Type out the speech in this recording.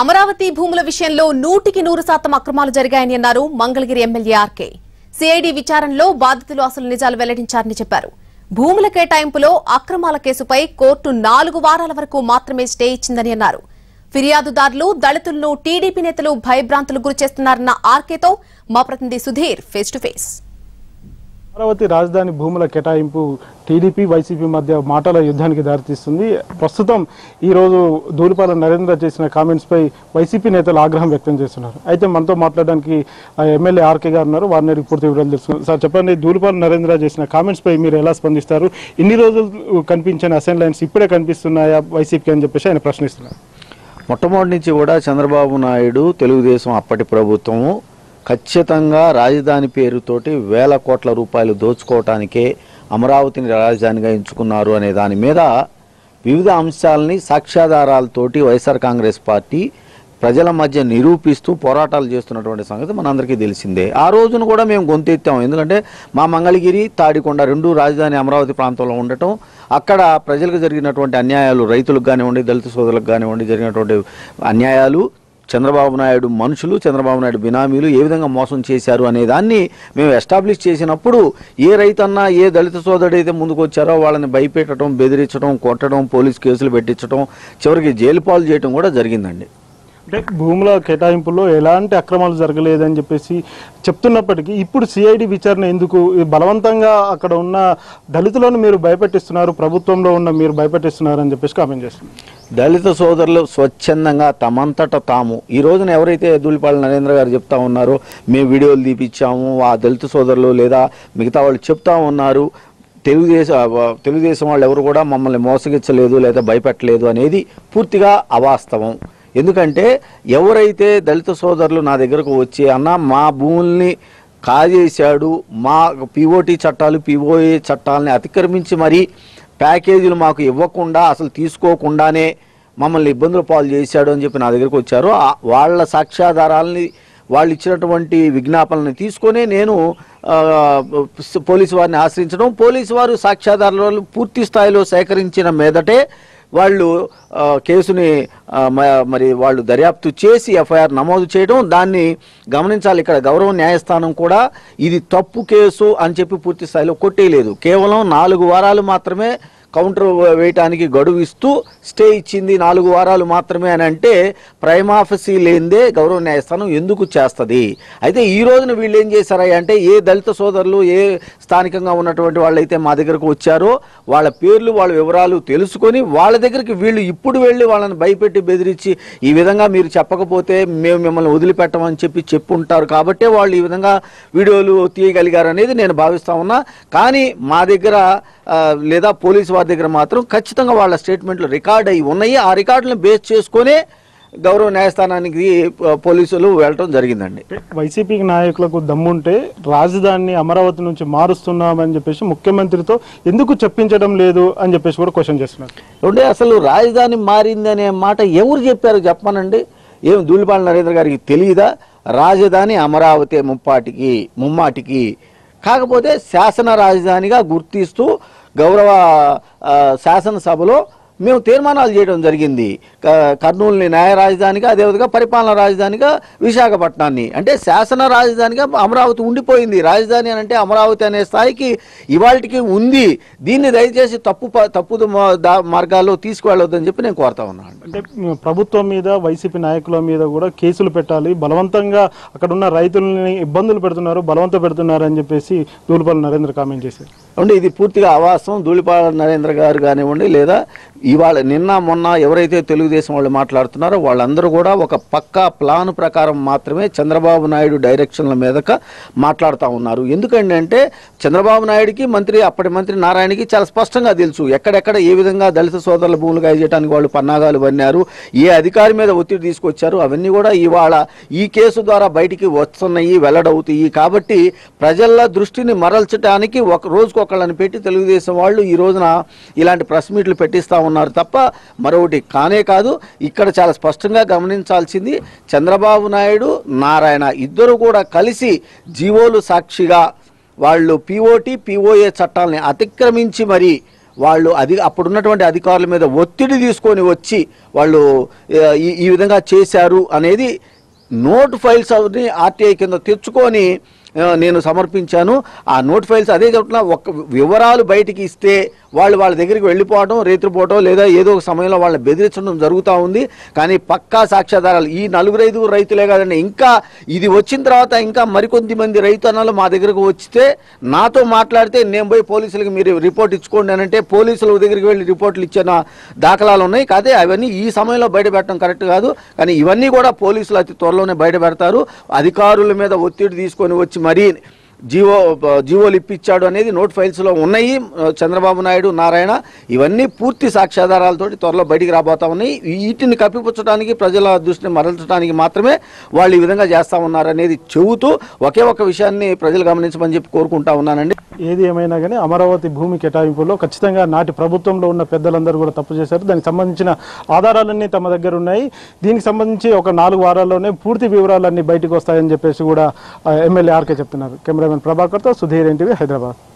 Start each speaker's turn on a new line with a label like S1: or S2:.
S1: అమరావతి భూముల విషయంలో నూటికి నూరు శాతం అక్రమాలు జరిగాయని అన్నారు మంగళగిరి ఎమ్మెల్యే ఆర్కే. సిఐడి విచారణలో బాధితులు అసలు నిజాలు వెల్లడించారని చెప్పారు. భూముల కేటాయింపులో అక్రమాల కేసుపై కోర్టు నాలుగు వారాల వరకు మాత్రమే స్టే ఇచ్చిందని అన్నారు. ఫిర్యాదుదారులు దళితులను టీడీపీ నేతలు భయభ్రాంతులు గురిచేస్తున్నారన్న ఆర్కేతో మా ప్రతినిధి Sudheer face to face
S2: Amaravati రాజధాని భూముల కేటాయింపు టీడీపీ వైసీపీ మధ్య మాటల యుద్ధానికి దారితీస్తుంది. ప్రస్తుతం ఈ రోజు ధూళిపాల నరేంద్ర చేసిన కామెంట్స్పై వైసీపీ నేతలు ఆగ్రహం వ్యక్తం చేస్తున్నారు. అయితే మనతో మాట్లాడడానికి ఎమ్మెల్యే ఆర్కే గారు ఉన్నారు. వారిని అడిగి పూర్తి వివరాలు తెలుసుకున్నారు సార్ చెప్పండి ధూళిపాల నరేంద్ర చేసిన కామెంట్స్పై మీరు ఎలా స్పందిస్తారు? ఇన్ని రోజులు కనిపించిన అసెంబ్లీ లైన్స్ ఇప్పుడే కనిపిస్తున్నాయా వైసీపీ అని చెప్పేసి ఆయన ప్రశ్నిస్తున్నారు.
S3: మొట్టమొదటి నుంచి కూడా చంద్రబాబు నాయుడు తెలుగుదేశం అప్పటి ప్రభుత్వము. ఖచ్చితంగా రాజధాని పేరుతోటి వేల కోట్ల రూపాయలు దోచుకోవటానికే అమరావతిని రాజధానిగా ఎంచుకున్నారు అనే దాని మీద వివిధ అంశాలని సాక్ష్యాధారాలతోటి వైఎస్ఆర్ కాంగ్రెస్ పార్టీ ప్రజల మధ్య నిరూపిస్తూ పోరాటాలు చేస్తున్నటువంటి సంగతి మనందరికీ తెలిసిందే. ఆ రోజున కూడా మేము గొంతెత్తాం. ఎందుకంటే మా మంగళగిరి తాడికొండ రెండు రాజధాని అమరావతి ప్రాంతంలో ఉండటం అక్కడ ప్రజలకు జరిగినటువంటి అన్యాయాలు రైతులకు కానివ్వండి దళిత సోదరులకు కానివ్వండి జరిగినటువంటి అన్యాయాలు చంద్రబాబు నాయుడు మనుషులు చంద్రబాబు నాయుడు బినామీలు ఏ విధంగా మోసం చేశారు అనే దాన్ని మేము ఎస్టాబ్లిష్ చేసినప్పుడు ఏ రైతన్నా ఏ దళిత సోదరుడు అయితే ముందుకు వచ్చారో వాళ్ళని భయపెట్టడం బెదిరించడం కొట్టడం పోలీస్ కేసులు పెట్టించడం చివరికి జైలు పాలు చేయడం కూడా జరిగిందండి.
S2: అంటే భూముల కేటాయింపులో ఎలాంటి అక్రమాలు జరగలేదని చెప్పేసి చెప్తున్నప్పటికీ ఇప్పుడు సిఐడి విచారణ ఎందుకు? బలవంతంగా అక్కడ ఉన్న దళితులను మీరు భయపెట్టిస్తున్నారు ప్రభుత్వంలో ఉన్న మీరు భయపెట్టిస్తున్నారని చెప్పేసి కామెంట్ చేస్తున్నారు.
S3: దళిత సోదరులు స్వచ్ఛందంగా తమంతట తాము. ఈ రోజున ఎవరైతే దూలిపాళ్ళ నరేంద్ర గారు చెప్తా ఉన్నారో మేము వీడియోలు తీపిచ్చాము ఆ దళిత సోదరులు లేదా మిగతా వాళ్ళు చెప్తా ఉన్నారు తెలుగుదేశం తెలుగుదేశం వాళ్ళు ఎవరు కూడా మమ్మల్ని మోసగించలేదు లేదా భయపెట్టలేదు అనేది పూర్తిగా అవాస్తవం. ఎందుకంటే ఎవరైతే దళిత సోదరులు నా దగ్గరకు వచ్చి అన్న మా భూముల్ని కాజేశాడు మా పీఓటీ చట్టాలు పిఓఏ చట్టాలని అతిక్రమించి మరీ ప్యాకేజీలు మాకు ఇవ్వకుండా అసలు తీసుకోకుండానే మమ్మల్ని ఇబ్బందులు పాలు చేశాడు అని చెప్పి నా దగ్గరకు వచ్చారు. వాళ్ళ సాక్ష్యాధారాలని వాళ్ళు ఇచ్చినటువంటి విజ్ఞాపనని తీసుకొని నేను పోలీసు వారిని ఆశ్రయించడం పోలీసు వారు సాక్ష్యాధారాలు పూర్తి స్థాయిలో సేకరించిన మీదటే వాళ్ళు కేసుని మ- మరి వాళ్ళు దర్యాప్తు చేసి ఎఫ్ఐఆర్ నమోదు చేయడం దాన్ని గమనించాలి. ఇక్కడ గౌరవ న్యాయస్థానం కూడా ఇది తప్పు కేసు అని చెప్పి పూర్తి స్థాయిలో కొట్టేయలేదు. కేవలం నాలుగు వారాలు మాత్రమే కౌంటర్ వేయటానికి గడువు ఇస్తూ స్టే ఇచ్చింది నాలుగు వారాలు మాత్రమే అని అంటే ప్రైమాఫసీ లేనిదే గౌరవ న్యాయస్థానం ఎందుకు చేస్తుంది? అయితే ఈ రోజున వీళ్ళు ఏం చేశారా అంటే ఏ దళిత సోదరులు ఏ స్థానికంగా ఉన్నటువంటి వాళ్ళైతే మా దగ్గరకు వచ్చారో వాళ్ళ పేర్లు వాళ్ళ వివరాలు తెలుసుకొని వాళ్ళ దగ్గరికి వీళ్ళు ఇప్పుడు వెళ్ళి వాళ్ళని భయపెట్టి బెదిరించి ఈ విధంగా మీరు చెప్పకపోతే మేము మిమ్మల్ని వదిలిపెట్టమని చెప్పి చెప్పుంటారు కాబట్టే వాళ్ళు ఈ విధంగా వీడియోలు తీయగలిగారు అనేది నేను భావిస్తా ఉన్నా. కానీ మా దగ్గర లేదా పోలీసు వారి దగ్గర మాత్రం ఖచ్చితంగా వాళ్ళ స్టేట్మెంట్లు రికార్డ్ అయి ఉన్నాయి. ఆ రికార్డులను బేస్ చేసుకొనే గౌరవ న్యాయస్థానానికి పోలీసులు వెళ్ళటం జరిగిందండి.
S2: వైసీపీ నాయకులకు దమ్ముంటే రాజధానిని అమరావతి నుంచి మారుస్తున్నామని చెప్పేసి ముఖ్యమంత్రితో ఎందుకు చెప్పించడం లేదు అని చెప్పేసి కూడా క్వశ్చన్ చేస్తున్నారు.
S3: అంటే అసలు రాజధాని మారింది అనే మాట ఎవరు చెప్పారు చెప్పమనండి ఏం దూలిపాల నరేంద్ర గారికి తెలియదా? రాజధాని అమరావతి ముప్పాటికి ముమ్మాటికి. కాకపోతే శాసన రాజధానిగా గుర్తిస్తూ గౌరవ శాసనసభలో మేము తీర్మానాలు చేయడం జరిగింది. క- కర్నూలుని న్యాయ రాజధానిగా అదేవిధంగా పరిపాలన రాజధానిగా విశాఖపట్నాన్ని. అంటే శాసన రాజధానిగా అమరావతి ఉండిపోయింది. రాజధాని అని అంటే అమరావతి అనే స్థాయికి ఇవాళకి ఉంది. దీన్ని దయచేసి తప్పు తప్పు మార్గాల్లో తీసుకువెళ్ళొద్దని చెప్పి నేను కోరుతా ఉన్నాను
S2: అంటే ప్రభుత్వం మీద వైసీపీ నాయకుల మీద కూడా కేసులు పెట్టాలి. బలవంతంగా అక్కడ ఉన్న రైతులని ఇబ్బందులు పెడుతున్నారు బలవంత పెడుతున్నారు అని చెప్పేసి దూలపల్లి నరేంద్ర కామెంట్ చేశారు.
S3: అంటే ఇది పూర్తిగా అవాస్తవం ధూళిపాల నరేంద్ర గారు కానివ్వండి లేదా ఇవాళ నిన్న మొన్న ఎవరైతే తెలుగుదేశం వాళ్ళు మాట్లాడుతున్నారో వాళ్ళందరూ కూడా ఒక పక్కా ప్లాన్ ప్రకారం మాత్రమే చంద్రబాబు నాయుడు డైరెక్షన్ల మీదక మాట్లాడుతూ ఉన్నారు. ఎందుకంటే చంద్రబాబు నాయుడికి మంత్రి అప్పటి మంత్రి నారాయణకి చాలా స్పష్టంగా తెలుసు. ఎక్కడెక్కడ ఏ విధంగా దళిత సోదరుల భూములు కాయజేయడానికి వాళ్ళు పన్నాగాలు పన్నారు ఏ అధికారి మీద ఒత్తిడి తీసుకొచ్చారు అవన్నీ కూడా ఇవాళ ఈ కేసు ద్వారా బయటికి వస్తున్నాయి వెల్లడవుతాయి. కాబట్టి ప్రజల దృష్టిని మరల్చడానికి ఒక రోజుకొకళ్ళని పెట్టి తెలుగుదేశం వాళ్ళు ఈ రోజున ఇలాంటి ప్రెస్ మీట్లు పెట్టిస్తా ఉన్నారు తప్ప మరొకటి కానే కాదు. ఇక్కడ చాలా స్పష్టంగా గమనించాల్సింది చంద్రబాబు నాయుడు నారాయణ ఇద్దరు కూడా కలిసి జీవోలు సాక్షిగా వాళ్ళు పిఓటి పిఓఏ చట్టాలని అతిక్రమించి మరి వాళ్ళు అది అప్పుడున్నటువంటి అధికారుల మీద ఒత్తిడి తీసుకొని వచ్చి వాళ్ళు ఈ ఈ విధంగా చేశారు అనేది నోట్ ఫైల్స్ అవన్నీ ఆర్టీఐ కింద తెచ్చుకొని నేను సమర్పించాను. ఆ నోట్ ఫైల్స్ అదే చెప్తున్నా ఒక వివరాలు బయటికి ఇస్తే వాళ్ళు వాళ్ళ దగ్గరికి వెళ్ళిపోవడం రేత్రిపోవటం లేదా ఏదో ఒక సమయంలో వాళ్ళని బెదిరించడం జరుగుతూ ఉంది. కానీ పక్కా సాక్ష్యాధారాలు ఈ నలుగురు ఐదుగురు రైతులే కాదండి. ఇంకా ఇది వచ్చిన తర్వాత ఇంకా మరికొద్ది మంది రైతన్నలు మా దగ్గరకు వచ్చితే నాతో మాట్లాడితే నేను పోయి పోలీసులకు మీరు రిపోర్ట్ ఇచ్చుకోండి అని అంటే పోలీసుల దగ్గరికి వెళ్ళి రిపోర్ట్లు ఇచ్చిన దాఖలాలు ఉన్నాయి. కాదే అవన్నీ ఈ సమయంలో బయట పెట్టడం కరెక్ట్ కాదు. కానీ ఇవన్నీ కూడా పోలీసులు అతి త్వరలోనే బయట పెడతారు. అధికారుల మీద ఒత్తిడి తీసుకొని వచ్చి మరీ జీవో జీవోలు ఇప్పించాడు అనేది నోట్ ఫైల్స్లో ఉన్నాయి. చంద్రబాబు నాయుడు నారాయణ ఇవన్నీ పూర్తి సాక్ష్యాధారాలతోటి త్వరలో బయటికి రాబోతా ఉన్నాయి. వీటిని కప్పిపుచ్చడానికి ప్రజల దృష్టిని మరల్చడానికి మాత్రమే వాళ్ళు ఈ విధంగా చేస్తా ఉన్నారనేది చెబుతూ ఒకే ఒక విషయాన్ని ప్రజలు గమనించమని చెప్పి కోరుకుంటా ఉన్నానండి.
S2: ఏది ఏమైనా కానీ అమరావతి భూమి కేటాయింపులో ఖచ్చితంగా నాటి ప్రభుత్వంలో ఉన్న పెద్దలందరూ కూడా తప్పు చేశారు. దానికి సంబంధించిన ఆధారాలన్నీ తమ దగ్గర ఉన్నాయి. దీనికి సంబంధించి ఒక నాలుగు వారాల్లోనే పూర్తి వివరాలన్నీ బయటకు వస్తాయని చెప్పేసి కూడా ఎమ్మెల్యే ఆర్కే చెప్తున్నారు. కెమెరామెన్ ప్రభాకర్తో సుధీర్ ఎన్టీవీ హైదరాబాద్.